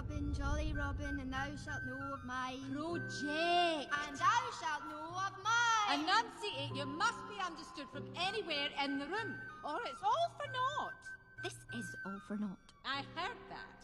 Robin, jolly Robin, and thou shalt know of mine. Project! And thou shalt know of mine. Enunciate, you must be understood from anywhere in the room, or it's all for naught. This is all for naught. I heard that.